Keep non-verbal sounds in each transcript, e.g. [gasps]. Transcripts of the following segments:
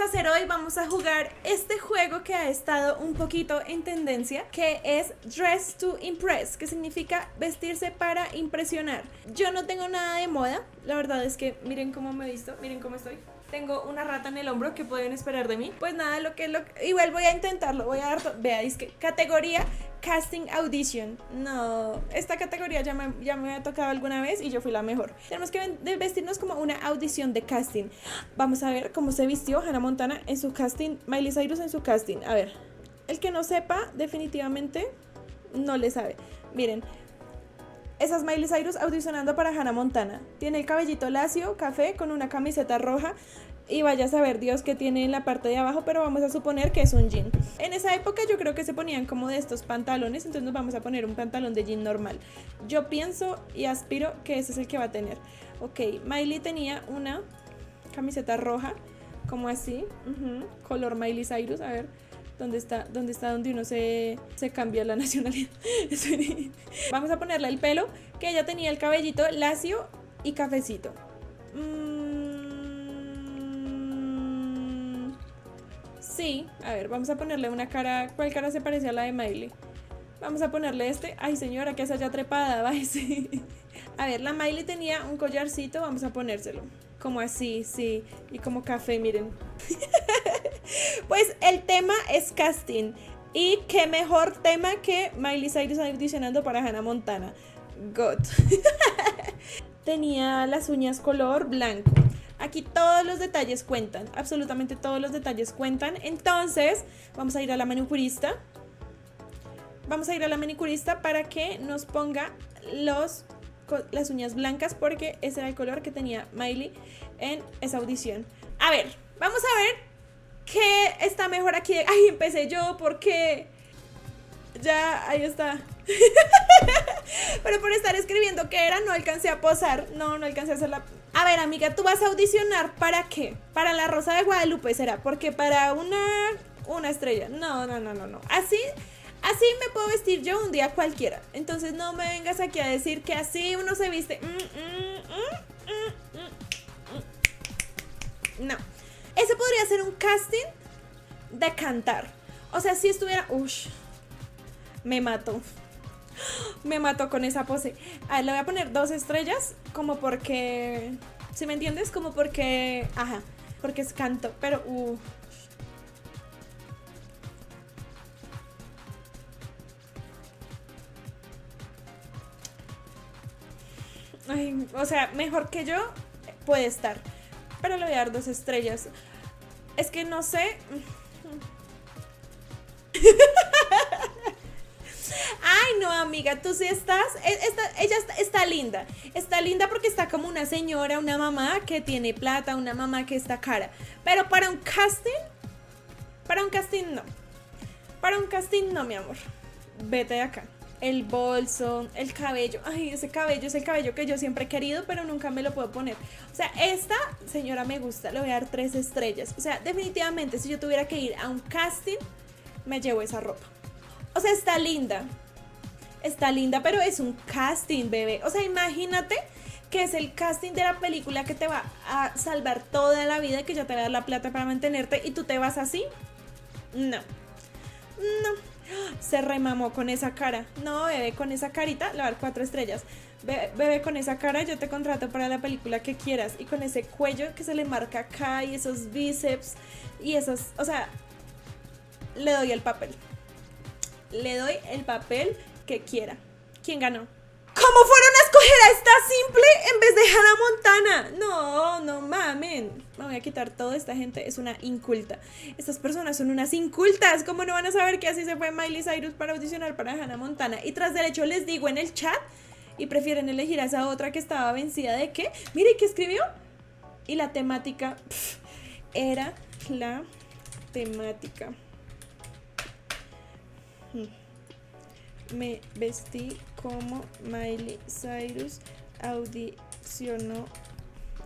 hacer hoy? Vamos a jugar este juego que ha estado un poquito en tendencia, que es Dress to Impress, que significa vestirse para impresionar. Yo no tengo nada de moda, la verdad es que miren cómo me he visto, miren cómo estoy tengo una rata en el hombro que pueden esperar de mí. Pues nada, lo que lo igual voy a intentarlo, voy a dar, veáis que categoría Casting Audition. No, esta categoría ya me, ya me ha tocado alguna vez y yo fui la mejor. Tenemos que vestirnos como una audición de casting. Vamos a ver cómo se vistió Hannah Montana en su casting, Miley Cyrus en su casting. A ver, el que no sepa, definitivamente no le sabe. Miren, esa es Miley Cyrus audicionando para Hannah Montana. Tiene el cabellito lacio, café, con una camiseta roja. Y vaya a saber Dios que tiene en la parte de abajo, pero vamos a suponer que es un jean. En esa época yo creo que se ponían como de estos pantalones, entonces nos vamos a poner un pantalón de jean normal. Yo pienso y aspiro que ese es el que va a tener. Ok, Miley tenía una camiseta roja, como así, color Miley Cyrus, a ver. ¿Dónde está? ¿Dónde está donde uno se, se cambia la [laughs] nacionalidad? [laughs] Vamos a ponerle el pelo, que ella tenía el cabellito lacio y cafecito. Mmm Sí, a ver, vamos a ponerle una cara. ¿Cuál cara se parece a la de Miley? Vamos a ponerle este. Ay, señora, que es allá trepada, [laughs] va. A ver, la Miley tenía un collarcito, vamos a ponérselo. Como así, sí. Y como café, miren. Pues el tema es casting. Y qué mejor tema que Miley Cyrus audicionando para Hannah Montana. God. [laughs] tenía las uñas color blanco. Aquí todos los detalles cuentan, absolutamente todos los detalles cuentan. Entonces, vamos a ir a la manicurista. Vamos a ir a la manicurista para que nos ponga los, las uñas blancas porque ese era el color que tenía Miley en esa audición. A ver, vamos a ver qué está mejor aquí. [laughs] Ay, empecé yo porque ya, ahí está. [laughs] Pero por estar escribiendo que era, no alcancé a posar. No, no alcancé a hacer la a ver, amiga, ¿tú vas a audicionar para qué? Para la Rosa de Guadalupe será, porque para una una estrella. No, no, no, no, no. Así así me puedo vestir yo un día cualquiera. Entonces no me vengas aquí a decir que así uno se viste. Mm, mm, mm, no. Ese podría ser un casting de cantar. O sea, si estuviera, uff, me mato. me mató con esa pose. A le voy a poner dos estrellas, como porque. Si me entiendes? Como porque. Ajá. Porque es canto. Pero. Uh. Ay, o sea, mejor que yo puede estar. Pero le voy a dar dos estrellas. Es que no sé. Ay, no, amiga, tú sí estás. E, ella está, linda. Está linda porque está como una señora, una mamá que tiene plata, una mamá que está cara. Pero para un casting, para un casting no. Para un casting no, mi amor. Vete de acá. El bolso, el cabello. Ay, ese cabello es el cabello que yo siempre he querido, pero nunca me lo puedo poner. O sea, esta señora me gusta. Le voy a dar tres estrellas. O sea, definitivamente, si yo tuviera que ir a un casting, me llevo esa ropa. O sea, está linda. Está linda, pero es un casting, bebé. O sea, imagínate que es el casting de la película que te va a salvar toda la vida, que ya te va a dar la plata para mantenerte y tú te vas así. No. No. Se remamó con esa cara. No, bebé, con esa carita, le va a dar cuatro estrellas. bebé, con esa cara yo te contrato para la película que quieras. Y con ese cuello que se le marca acá y esos bíceps y esos. O sea, le doy el papel le doy el papel que quiera. ¿Quién ganó? ¿Cómo fueron a escoger a esta simple en vez de No, no mamen. Me voy a quitar todo. Esta gente es una inculta. Estas personas son unas incultas. ¿Cómo no van a saber que así se fue Miley Cyrus para audicionar para Hannah Montana? Y tras derecho les digo en el chat y prefieren elegir a esa otra que estaba vencida de qué. Mire, ¿qué escribió? Y la temática era la temática. Me vestí como Miley Cyrus audicionó,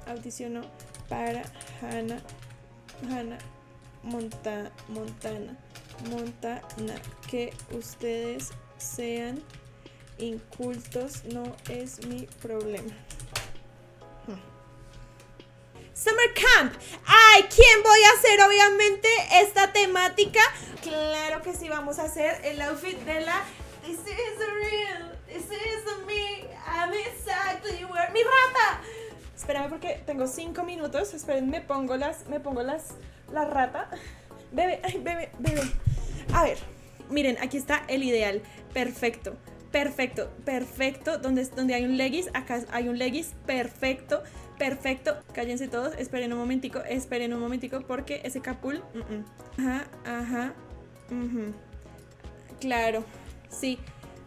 audicionó para Hannah, Hannah Montana, Montana, Montana. Que ustedes sean incultos no es mi problema. Summer Camp. Ay, ¿quién voy a hacer? Obviamente esta temática. Claro que sí, vamos a hacer el outfit de la This is real, this is me, I'm exactly where. ¡Mi rata! Espérame porque tengo cinco minutos. Esperen, me pongo las, me pongo las, la rata. [laughs] Bebe, ay, bebe, bebe. A ver, miren, aquí está el ideal. Perfecto, perfecto, perfecto. Donde, donde hay un leggings, acá hay un leggings. Perfecto, perfecto. Cállense todos, esperen un momentico, esperen un momentico porque ese capul... Ajá, ajá. Claro, sí,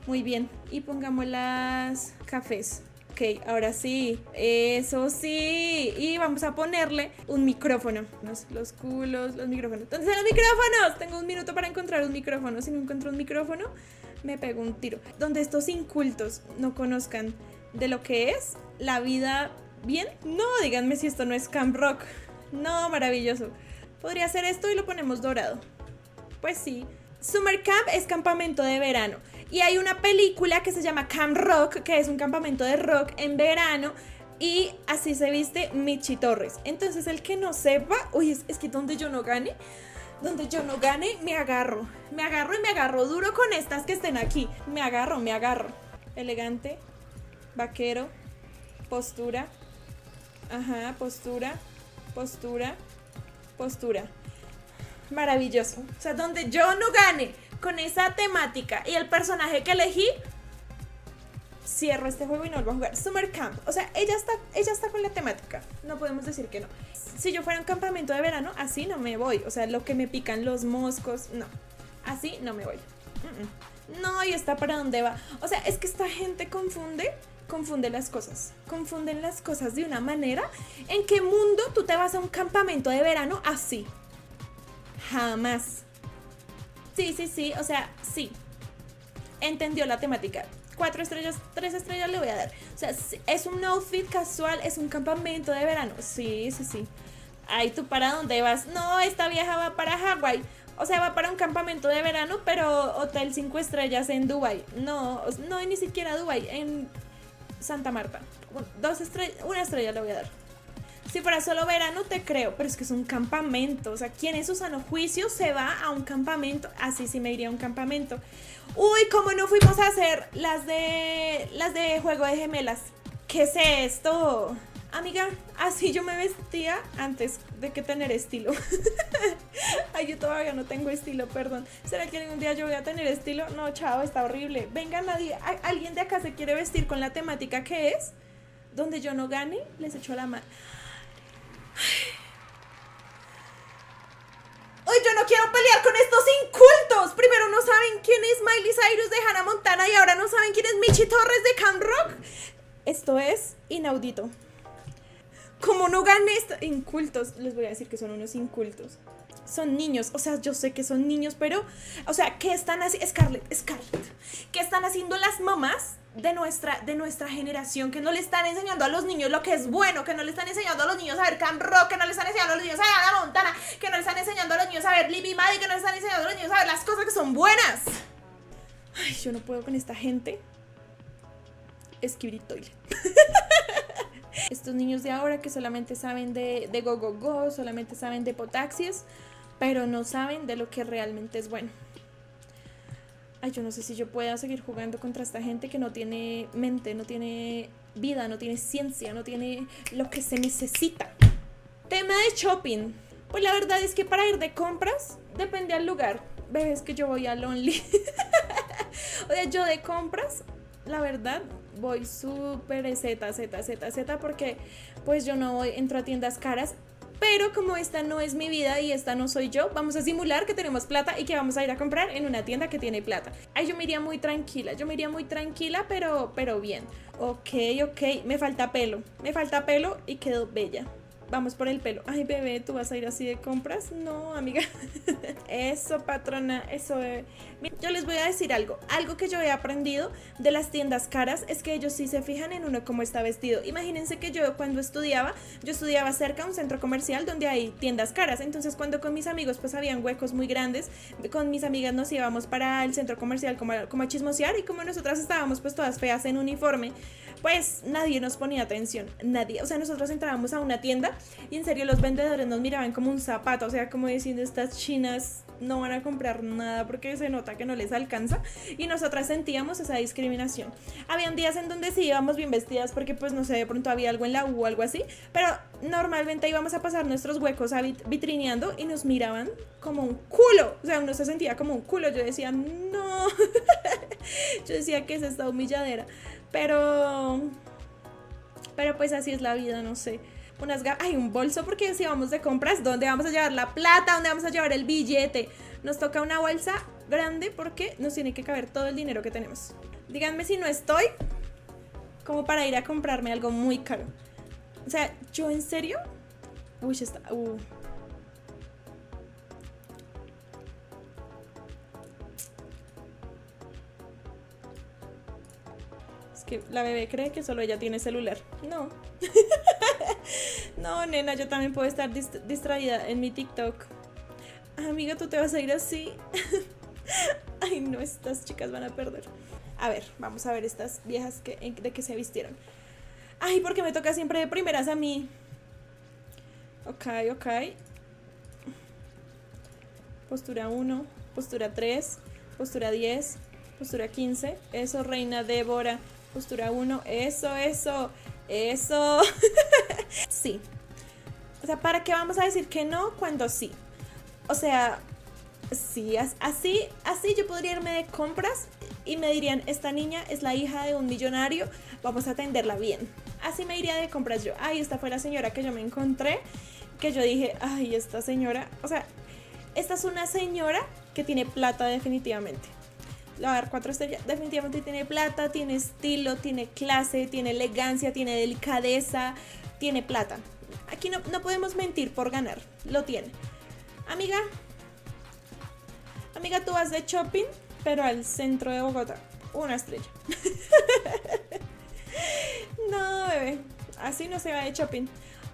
muy bien. Y pongamos las cafés. Ok, ahora sí, eso sí. Y vamos a ponerle un micrófono. Los, los culos, los micrófonos. ¿Dónde están los micrófonos? Tengo un minuto para encontrar un micrófono. Si no encuentro un micrófono, me pego un tiro. Donde estos incultos no conozcan de lo que es la vida bien. No, díganme si esto no es Camp Rock. No, maravilloso. Podría ser esto y lo ponemos dorado. Pues sí. Summer Camp es campamento de verano. Y hay una película que se llama Camp Rock, que es un campamento de rock en verano. Y así se viste Michi Torres. Entonces, el que no sepa, uy, es, es que donde yo no gane, donde yo no gane, me agarro. Me agarro y me agarro duro con estas que estén aquí. Me agarro, me agarro. Elegante, vaquero, postura. Ajá, postura, postura, postura. Maravilloso. O sea, donde yo no gane con esa temática y el personaje que elegí, cierro este juego y no lo voy a jugar. Summer Camp. O sea, ella está, ella está con la temática. No podemos decir que no. Si yo fuera un campamento de verano, así no me voy. O sea, lo que me pican los moscos, no. Así no me voy. No, y está para dónde va. O sea, es que esta gente confunde confunde las cosas. Confunden las cosas de una manera. ¿En qué mundo tú te vas a un campamento de verano así? Jamás. Sí, sí, sí, o sea, sí. Entendió la temática. Cuatro estrellas, tres estrellas le voy a dar. O sea, es un outfit casual, es un campamento de verano. Sí, sí, sí. Ay, ¿tú para dónde vas? No, esta vieja va para Hawái. O sea, va para un campamento de verano, pero hotel cinco estrellas en Dubai. No, no, ni siquiera Dubai, en Santa Marta. Dos estrellas, una estrella le voy a dar. Si fuera solo verano, te creo, pero es que es un campamento. O sea, ¿quién en su sano juicio se va a un campamento? Así sí me iría a un campamento. Uy, ¿cómo no fuimos a hacer las de las de juego de gemelas? ¿Qué es esto? Amiga, así yo me vestía antes de que tener estilo. [laughs] Ay, yo todavía no tengo estilo, perdón. ¿Será que algún día yo voy a tener estilo? No, chao, está horrible. Venga, nadie, alguien de acá se quiere vestir con la temática que es. Donde yo no gane, les echo la mano. Hoy yo no quiero pelear con estos incultos. Primero no saben quién es Miley Cyrus de Hannah Montana y ahora no saben quién es Michi Torres de Cam Rock. Esto es inaudito. Como no gané esto, incultos, les voy a decir que son unos incultos. Son niños, o sea, yo sé que son niños, pero, o sea, ¿qué están haciendo? Scarlett, Scarlett, ¿qué están haciendo las mamás de nuestra, de nuestra generación que no le están enseñando a los niños lo que es bueno, que no le están enseñando a los niños a ver Cam Rock, que no le están enseñando a los niños a ver Ana Montana, que no le están enseñando a los niños a ver Libby Maddie, que no le están enseñando a los niños a ver las cosas que son buenas. Ay, yo no puedo con esta gente. Toilet. [laughs] Estos niños de ahora que solamente saben de, de Go Go Go, solamente saben de potaxies, pero no saben de lo que realmente es bueno ay, yo no sé si yo pueda seguir jugando contra esta gente que no tiene mente, no tiene vida, no tiene ciencia, no tiene lo que se necesita. Tema de shopping. Pues la verdad es que para ir de compras depende al lugar. Ves que yo voy a Lonely. [laughs] o sea, yo de compras, la verdad, voy súper Z, Z, Z, Z porque pues yo no voy, entro a tiendas caras pero como esta no es mi vida y esta no soy yo, vamos a simular que tenemos plata y que vamos a ir a comprar en una tienda que tiene plata. Ay, yo me iría muy tranquila, yo me iría muy tranquila, pero, pero bien. Ok, ok, me falta pelo, me falta pelo y quedo bella. Vamos por el pelo. Ay, bebé, ¿tú vas a ir así de compras? No, amiga. [laughs] eso, patrona, eso. Bebé. Yo les voy a decir algo. Algo que yo he aprendido de las tiendas caras es que ellos sí se fijan en uno cómo está vestido. Imagínense que yo cuando estudiaba, yo estudiaba cerca de un centro comercial donde hay tiendas caras. Entonces, cuando con mis amigos pues habían huecos muy grandes, con mis amigas nos íbamos para el centro comercial como, como a chismosear y como nosotras estábamos pues todas feas en uniforme, pues nadie nos ponía atención, nadie. O sea, nosotros entrábamos a una tienda y en serio los vendedores nos miraban como un zapato, o sea, como diciendo estas chinas no van a comprar nada porque se nota que no les alcanza y nosotras sentíamos esa discriminación. Habían días en donde sí íbamos bien vestidas porque pues no sé, de pronto había algo en la U o algo así, pero normalmente íbamos a pasar nuestros huecos vitrineando y nos miraban como un culo, o sea, uno se sentía como un culo, yo decía, no, [laughs] yo decía que es esta humilladera. Pero. Pero pues así es la vida, no sé. Unas Hay un bolso porque si vamos de compras, ¿dónde vamos a llevar la plata? ¿Dónde vamos a llevar el billete? Nos toca una bolsa grande porque nos tiene que caber todo el dinero que tenemos. Díganme si no estoy como para ir a comprarme algo muy caro. O sea, yo en serio. Uy, está. Uh. Que la bebé cree que solo ella tiene celular. No. [laughs] no, nena, yo también puedo estar distraída en mi TikTok. Amiga, tú te vas a ir así. [laughs] Ay, no, estas chicas van a perder. A ver, vamos a ver estas viejas que, de que se vistieron. Ay, porque me toca siempre de primeras a mí. Ok, ok. Postura 1, postura 3, postura 10, postura 15. Eso, reina Débora. Postura 1, eso, eso, eso. [laughs] sí. O sea, ¿para qué vamos a decir que no cuando sí? O sea, sí, así, así yo podría irme de compras y me dirían, esta niña es la hija de un millonario, vamos a atenderla bien. Así me iría de compras yo. Ay, esta fue la señora que yo me encontré, que yo dije, ay, esta señora, o sea, esta es una señora que tiene plata definitivamente a ver, cuatro estrellas, definitivamente tiene plata, tiene estilo, tiene clase, tiene elegancia, tiene delicadeza, tiene plata. Aquí no, no podemos mentir por ganar, lo tiene. Amiga, amiga, tú vas de shopping, pero al centro de Bogotá, una estrella. [laughs] no, bebé, así no se va de shopping.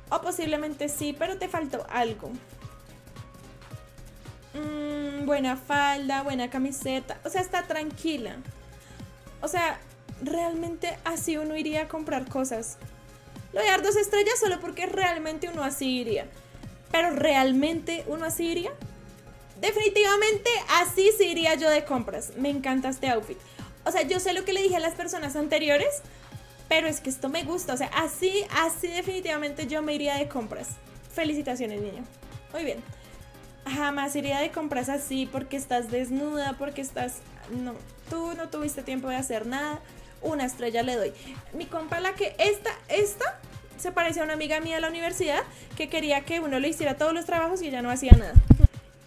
O posiblemente sí, pero te faltó algo. Mm, buena falda, buena camiseta, o sea, está tranquila. O sea, realmente así uno iría a comprar cosas. Lo voy a dar dos estrellas solo porque realmente uno así iría. Pero realmente uno así iría. Definitivamente así sí iría yo de compras. Me encanta este outfit. O sea, yo sé lo que le dije a las personas anteriores, pero es que esto me gusta. O sea, así, así definitivamente yo me iría de compras. Felicitaciones, niño. Muy bien jamás iría de compras así porque estás desnuda, porque estás... No, tú no tuviste tiempo de hacer nada. Una estrella le doy. Mi compa, la que esta, esta se parece a una amiga mía de la universidad que quería que uno le hiciera todos los trabajos y ella no hacía nada.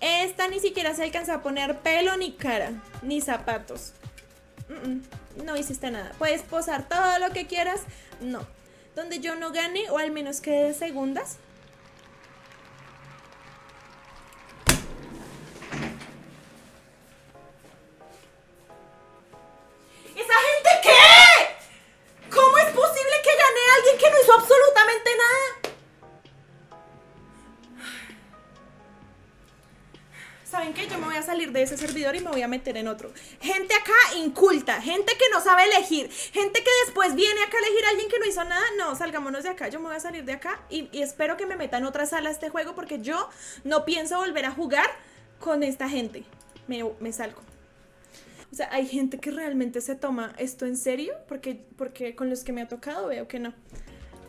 Esta ni siquiera se alcanza a poner pelo ni cara, ni zapatos. no hiciste nada. Puedes posar todo lo que quieras. No. Donde yo no gane o al menos quede de segundas, de ese servidor y me voy a meter en otro. Gente acá inculta, gente que no sabe elegir, gente que después viene acá a elegir a alguien que no hizo nada. No, salgámonos de acá. Yo me voy a salir de acá y, espero que me meta en otra sala este juego porque yo no pienso volver a jugar con esta gente. Me, salgo. O sea, hay gente que realmente se toma esto en serio porque, porque con los que me ha tocado veo que no.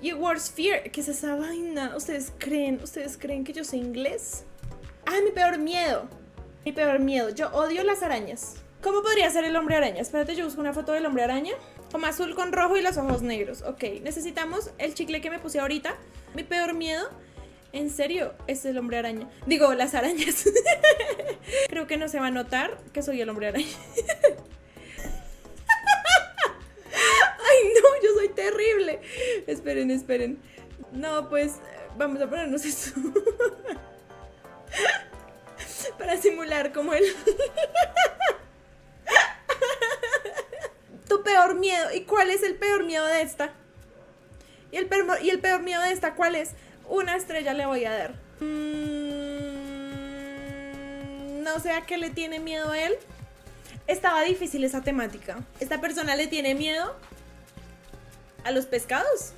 Y Worst Fear, ¿qué es esa vaina? ¿Ustedes creen, ustedes creen que yo sé inglés? Ah, mi peor miedo. Mi peor miedo. Yo odio las arañas. ¿Cómo podría ser el hombre araña? Espérate, yo busco una foto del hombre araña. Como azul con rojo y los ojos negros. Ok, necesitamos el chicle que me puse ahorita. Mi peor miedo. En serio, es el hombre araña. Digo, las arañas. [laughs] Creo que no se va a notar que soy el hombre araña. [laughs] Ay, no, yo soy terrible. Esperen, esperen. No, pues vamos a ponernos esto. [laughs] para simular como él. [laughs] tu peor miedo. ¿Y cuál es el peor miedo de esta? ¿Y el, peor, y el peor miedo de esta cuál es? Una estrella le voy a dar. Mm, no sé a qué le tiene miedo a él. Estaba difícil esa temática. Esta persona le tiene miedo a los pescados,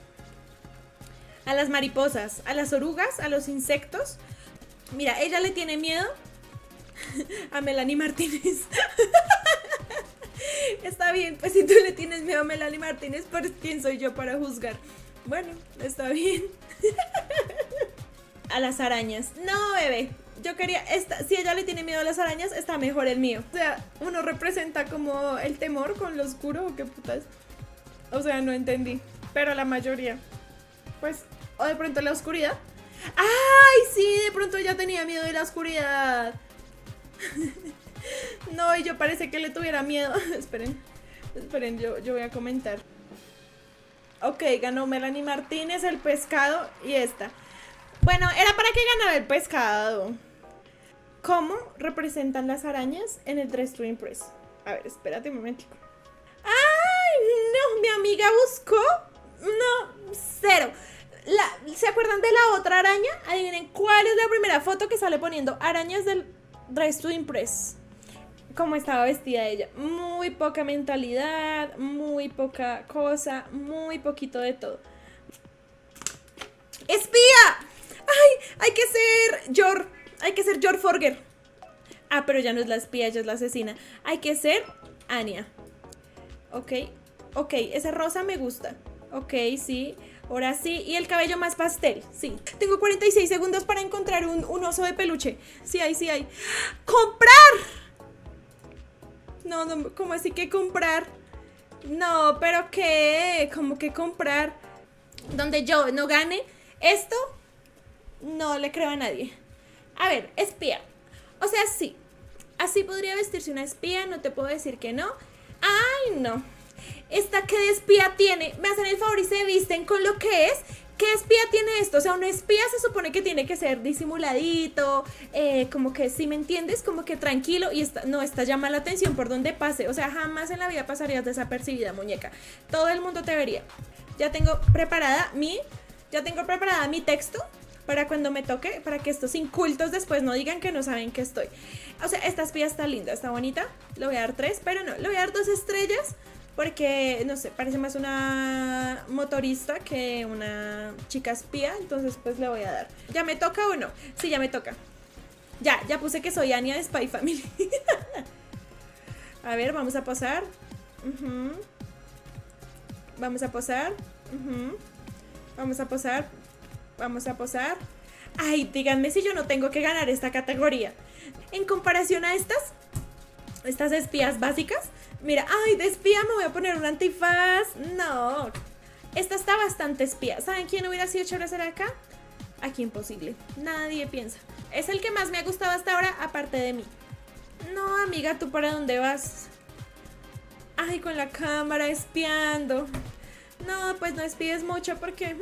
a las mariposas, a las orugas, a los insectos. Mira, ella le tiene miedo [laughs] a Melanie Martínez. [laughs] está bien, pues si tú le tienes miedo a Melanie Martínez, pues quién soy yo para juzgar. Bueno, está bien. [laughs] a las arañas. No, bebé. Yo quería, esta, si ella le tiene miedo a las arañas, está mejor el mío. O sea, uno representa como el temor con lo oscuro o qué putas. O sea, no entendí. Pero la mayoría. Pues, o de pronto la oscuridad. ¡Ay, sí! De pronto ya tenía miedo de la oscuridad. [laughs] no, y yo parece que le tuviera miedo. [laughs] esperen, esperen, yo, yo voy a comentar. Ok, ganó Melanie Martínez, el pescado y esta. Bueno, era para que ganara el pescado. ¿Cómo representan las arañas en el Dress to Impress? A ver, espérate un momentico. ¡Ay! No, mi amiga buscó. No, cero. ¿Se acuerdan de la otra araña? Adivinen cuál es la primera foto que sale poniendo arañas del Dress to Impress. Cómo estaba vestida ella. Muy poca mentalidad, muy poca cosa, muy poquito de todo. ¡Espía! ¡Ay! Hay que ser Yor. Hay que ser Yor Forger. Ah, pero ya no es la espía, ella es la asesina. Hay que ser Anya. Ok. Ok, esa rosa me gusta. Ok, sí. Ahora sí. Y el cabello más pastel. Sí. Tengo 46 segundos para encontrar un, un oso de peluche. Sí hay, sí hay. ¡Comprar! No, no, ¿cómo así que comprar? No, pero ¿qué? ¿Cómo que comprar? Donde yo no gane esto, no le creo a nadie. A ver, espía. O sea, sí. Así podría vestirse una espía, no te puedo decir que no. Ay, no. Esta que de espía tiene, me hacen el favor y se visten con lo que es. ¿Qué espía tiene esto? O sea, un espía se supone que tiene que ser disimuladito, eh, como que, si me entiendes, como que tranquilo y esta, no, esta llama la atención por donde pase. O sea, jamás en la vida pasarías desapercibida, muñeca. Todo el mundo te vería. Ya tengo preparada mi, ya tengo preparada mi texto para cuando me toque, para que estos incultos después no digan que no saben que estoy. O sea, esta espía está linda, está bonita. Le voy a dar tres, pero no, le voy a dar dos estrellas porque, no sé, parece más una motorista que una chica espía, entonces pues le voy a dar. ¿Ya me toca o no? Sí, ya me toca. Ya, ya puse que soy Anya de Spy Family. [laughs] a ver, vamos a posar. Vamos a posar. Vamos a posar. Vamos a posar. Ay, díganme si yo no tengo que ganar esta categoría. En comparación a estas, estas espías básicas, mira, ay, de espía me voy a poner un antifaz. No, esta está bastante espía. ¿Saben quién hubiera sido chévere hacer acá? Aquí imposible. Nadie piensa. Es el que más me ha gustado hasta ahora, aparte de mí. No, amiga, ¿tú para dónde vas? Ay, con la cámara espiando. No, pues no espies mucho porque...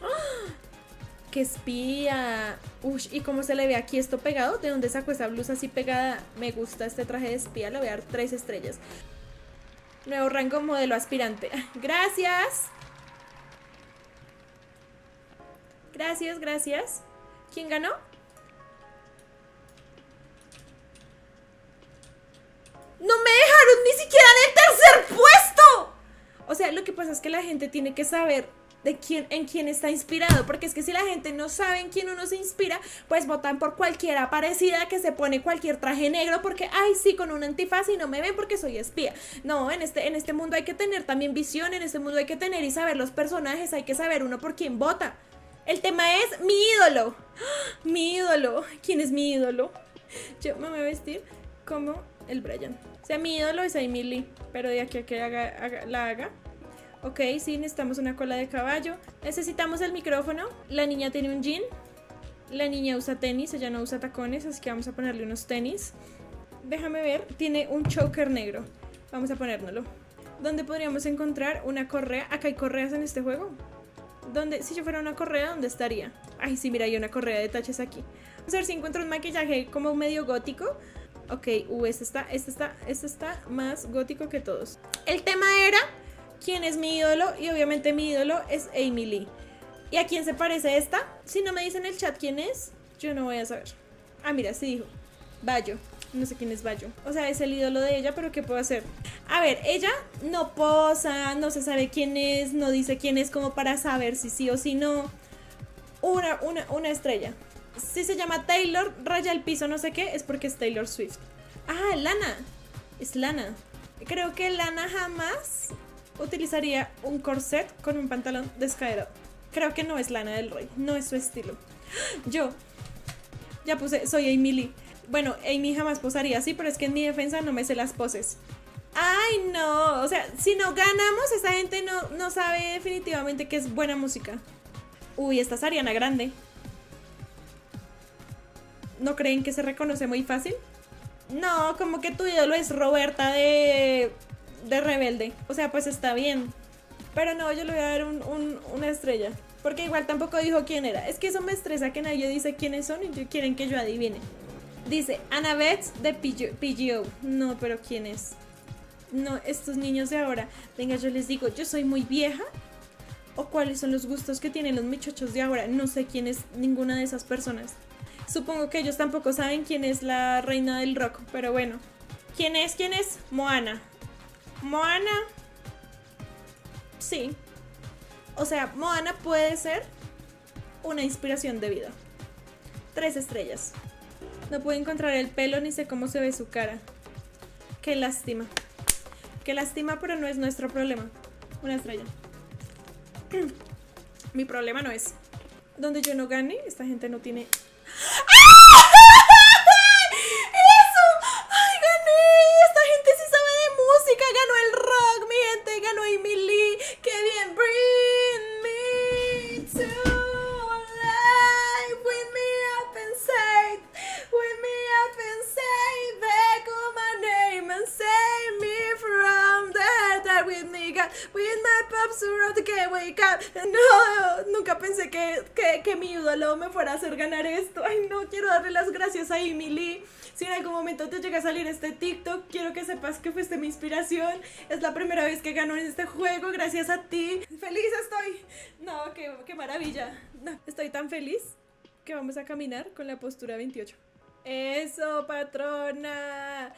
¡Ah! ¡Qué espía! Uy, ¿y cómo se le ve aquí esto pegado? ¿De dónde sacó esa blusa así pegada? Me gusta este traje de espía, le voy a dar tres estrellas. Nuevo rango modelo aspirante. [laughs] Gracias. Gracias, gracias. ¿Quién ganó? ¡No me dejaron ni siquiera en el tercer puesto! O sea, lo que pasa es que la gente tiene que saber de quién, en quién está inspirado, porque es que si la gente no sabe en quién uno se inspira, pues votan por cualquiera parecida que se pone cualquier traje negro porque, ay, sí, con un antifaz y no me ven porque soy espía. No, en este, en este mundo hay que tener también visión, en este mundo hay que tener y saber los personajes, hay que saber uno por quién vota. El tema es mi ídolo. [gasps] Mi ídolo. ¿Quién es mi ídolo? Yo me voy a vestir como el Brian. O sea, mi ídolo es Emily, pero de aquí a que haga, la haga, Ok, sí, necesitamos una cola de caballo. Necesitamos el micrófono. La niña tiene un jean. La niña usa tenis, ella no usa tacones, así que vamos a ponerle unos tenis. Déjame ver, tiene un choker negro. Vamos a ponérnoslo. ¿Dónde podríamos encontrar una correa? Acá hay correas en este juego. ¿Dónde? Si yo fuera una correa, ¿dónde estaría? Ay, sí, mira, hay una correa de taches aquí. Vamos a ver si encuentro un maquillaje como medio gótico. Ok, uh, este está, este está, este está más gótico que todos. El tema era quién es mi ídolo y obviamente mi ídolo es Amy Lee. ¿Y a quién se parece esta? Si no me dicen en el chat quién es, yo no voy a saber. Ah, mira, sí dijo. Bayo. No sé quién es Bayo. O sea, es el ídolo de ella, pero ¿qué puedo hacer? A ver, ella no posa, no se sabe quién es, no dice quién es como para saber si sí o si no. Una, una, una estrella. Si se llama Taylor, raya el piso, no sé qué, es porque es Taylor Swift. Ah, Lana. Es Lana. Creo que Lana jamás utilizaría un corset con un pantalón descaerado. Creo que no es Lana del Rey, no es su estilo. [gasps] Yo, ya puse, soy Amy Lee. Bueno, Amy jamás posaría así, pero es que en mi defensa no me sé las poses. Ay, no. O sea, si no ganamos, esa gente no, no sabe definitivamente que es buena música. Uy, esta es Ariana Grande. ¿No creen que se reconoce muy fácil? No, como que tu ídolo es Roberta de, de Rebelde. O sea, pues está bien. Pero no, yo le voy a dar una estrella. Porque igual tampoco dijo quién era. Es que eso me estresa que nadie dice quiénes son y quieren que yo adivine. Dice Annabeth de PGO. No, pero ¿quién es? No, estos niños de ahora. Venga, yo les digo, yo soy muy vieja. ¿O cuáles son los gustos que tienen los muchachos de ahora? No sé quién es ninguna de esas personas. Supongo que ellos tampoco saben quién es la reina del rock, pero bueno. ¿Quién es? ¿Quién es? Moana. Moana. Sí. O sea, Moana puede ser una inspiración de vida. Tres estrellas. No puedo encontrar el pelo ni sé cómo se ve su cara. Qué lástima. Qué lástima, pero no es nuestro problema. Una estrella. [clears throat] Mi problema no es. Donde yo no gane, esta gente no tiene No, nunca pensé que, que, mi ídolo me fuera a hacer ganar esto. Ay, no, quiero darle las gracias a Emily. Si en algún momento te llega a salir este TikTok, quiero que sepas que fuiste mi inspiración. Es la primera vez que gano en este juego, gracias a ti. Feliz estoy. No, qué, qué maravilla. estoy tan feliz que vamos a caminar con la postura 28. Eso, patrona.